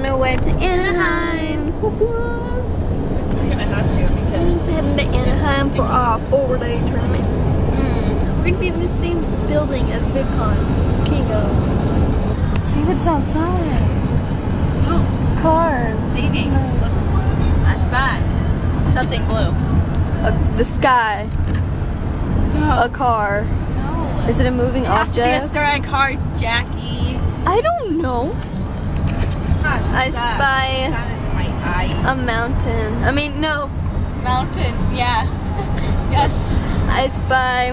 on our way to Anaheim. We're gonna have to because Heading to Anaheim for our four-day tournament. Mm. We're gonna be in the same building as VidCon. Kingo. See what's outside. Ooh, Cars. savings. That's bad. Something blue. Uh, the sky. A car. No. Is it a moving It has to be a object? car, Jackie. I don't know. I spy my eye. a mountain. I mean, no. Mountain, yeah. yes. I spy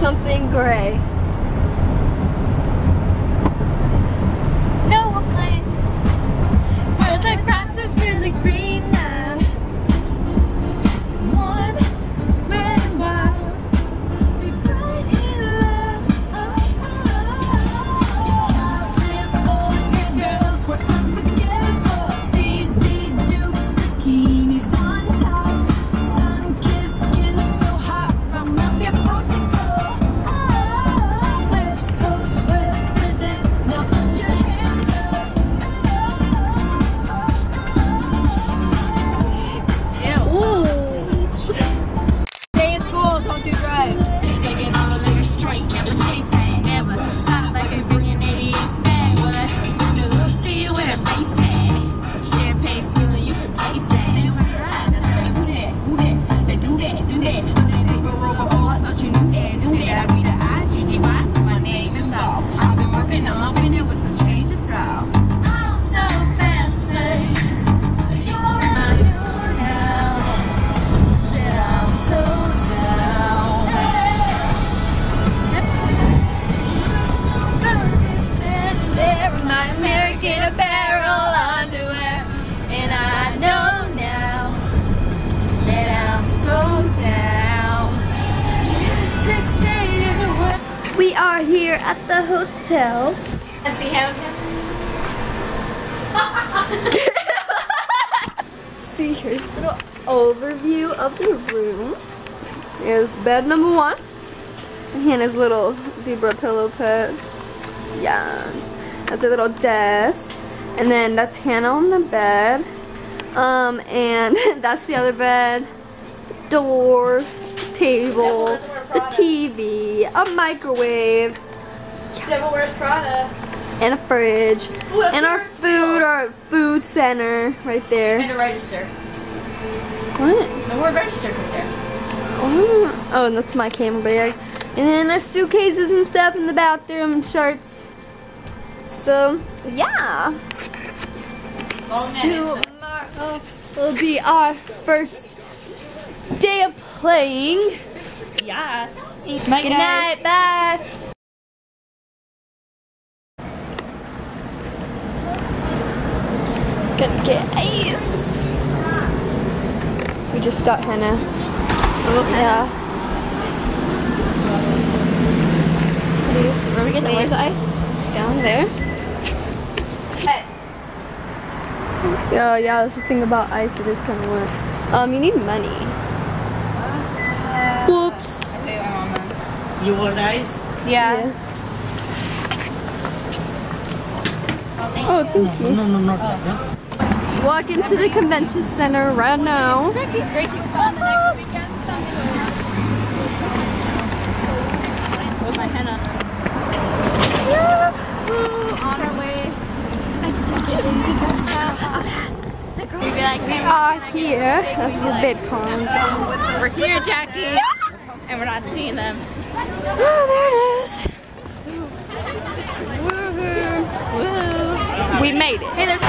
something gray. A place where the grass is really green at the hotel. MC. See, here's a little overview of the room. Here's bed number one. And Hannah's little zebra pillow pet. Yeah. That's a little desk. And then that's Hannah on the bed. Um, and that's the other bed. Door, table, the TV, a microwave, Devil wears Prada. and a fridge. Ooh, And our food, our food center right there. And a register. What? The word register right there. Oh, oh, and that's my camera bag. And then our suitcases and stuff in the bathroom and shirts. So, yeah. Well, Tomorrow will be our first day of playing. Yes. Good night, bye. Gonna get ice. We just got Hannah. Yeah. It's pretty. Where we get the where's the ice? down there. Hey. Oh yeah, that's the thing about ice, it is kind of wet. Um, you need money. Whoops. You want ice? Yeah. Oh, thank you. No, no, not like that. Walk into the convention center right now. Breaking, breaking on the next weekend. With my henna. On our way. We'd be like, We are here. This is a VidCon. we're here, Jackie. And we're not seeing them. Oh, there it is. Woohoo. Woo. We made it. Hey, there's.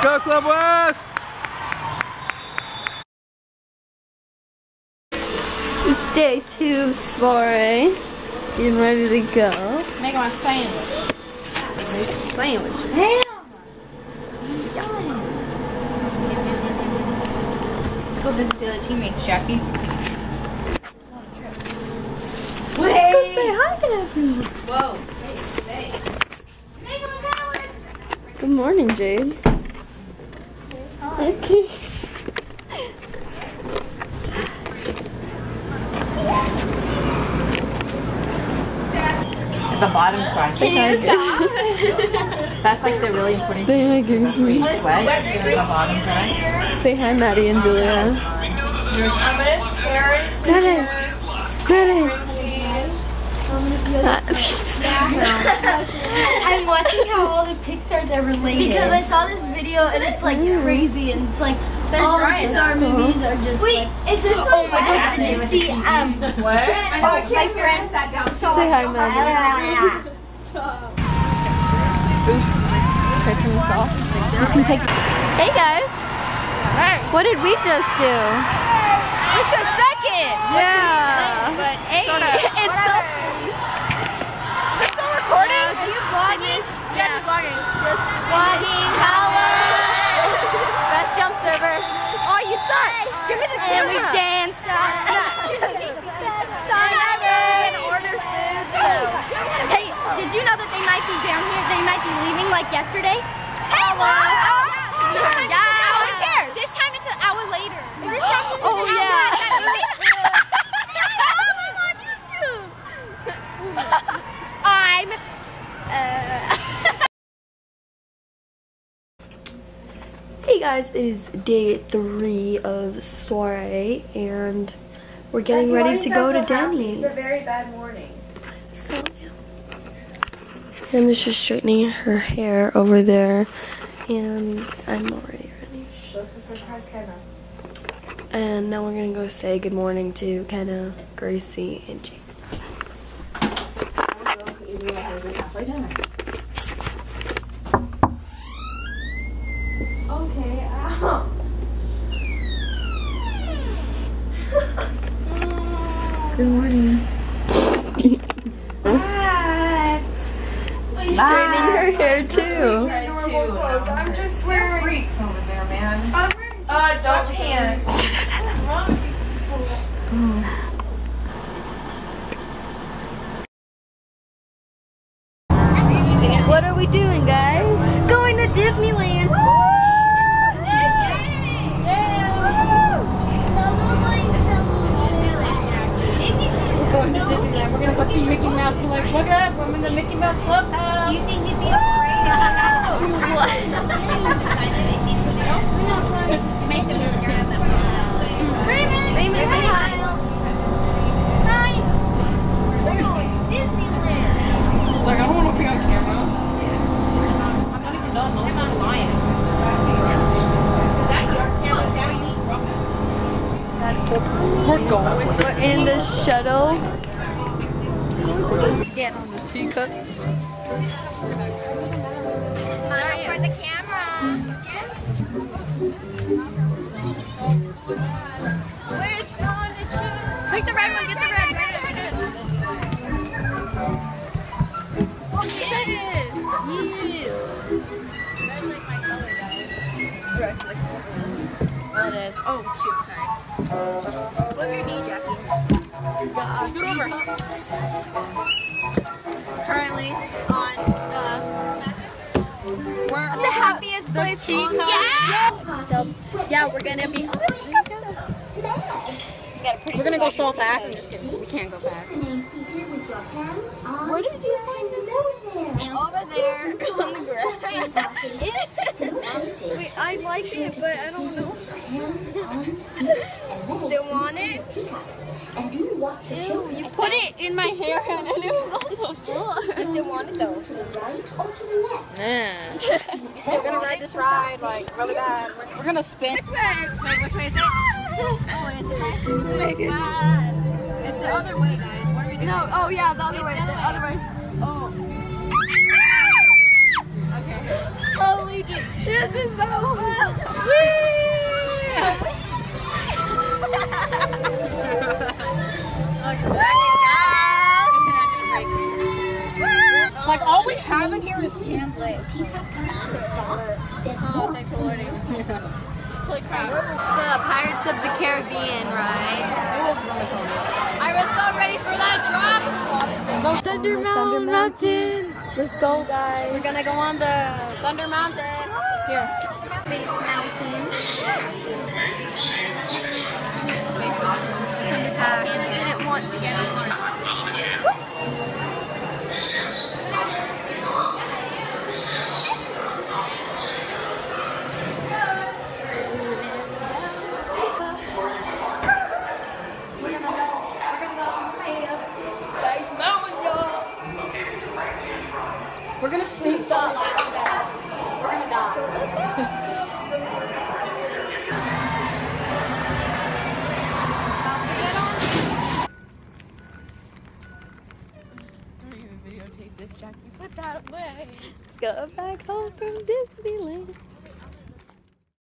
Let's go, Club West! This is day two soiree. Getting ready to go. Make my sandwich. Sandwich. Damn. Let's go visit the other teammates, Jackie. Go say hi to everyone. Whoa. Hey, hey. Good morning, Jade. Okay. The bottom side. Gracie. That's like the really important Say hi, Gracie. sweat. The bottom side. Say hi, Maddie and Julia. There's hummus, carrots, Maddie. Maddie. I'm watching how all the Pixar's are related. Because I saw this video and it's like crazy and it's like They're all the dry Pixar movies are just Wait, is this one? Oh my gosh, did you see um What? oh, my friend sat down. Say hi, Maddie. Oops. Should I turn this off? You can take. Hey guys. What did we just do? We took second. Yeah. But hey, it's so Just Vlogging, hello. Best jump server. Oh, you suck. Give me the camera. And we danced. and order food. So Hey, did you know that they might be down here? They might be leaving like yesterday. Hello. Guys, it is day three of soiree and we're getting ready to go to Denny's. It's a very bad morning. So yeah. Hannah's just straightening her hair over there and I'm already ready. Surprise Kenna. And now we're gonna go say good morning to Kenna, Gracie, and Jane. halfway done. she's straightening her hair too. I'm just wearing freaks over there, man. I'm wearing uh, don't can't. Mouse. Be like, look up, I'm in the Mickey Mouse Clubhouse. You think you'd be afraid of Raymond, Raymond, say hi. Hi. We're going to Disneyland. Like, I don't want to be on camera. I'm not even done. I'm not lying. We're going. We're in the shuttle. Get on the teacups. Smile for the camera. Which one to choose? Pick the red one. Get the red. Red, red. Yes. Yes. Red's like my color, guys. Red's like Well, it is. Oh, shoot, sorry. Flip your knee, Jackie. Scoot over. Currently on the. We're The happiest place tea on cups. Yeah. So, yeah, we're gonna be. Oh, we're gonna go so fast. I'm just kidding. We can't go fast. Where did you find this? Over there on the ground. Wait, I like it, but I don't know. Still want it? Ew, you put it in my hair and it was on the floor. I still want it though. Yeah. We're still gonna ride this ride like really bad. We're, we're gonna spin. Which way? Wait, which way is it? Oh, is it? Oh my god. It's the other way, guys. What are we doing? No, oh yeah, the other way, the other way. Oh. Holy just, this is so fun. Like all we have in here is canned lips. Oh, thank you, Lordy. Holy crap. The Pirates of the Caribbean ride. It was really fun. I was so ready for that drop. Thunder Mountain. Let's go, guys. We're gonna go on the Thunder Mountain. Here. Space Mountain. Space Mountain. Hannah didn't want to get on. We're gonna squeeze up. Go back home from Disneyland.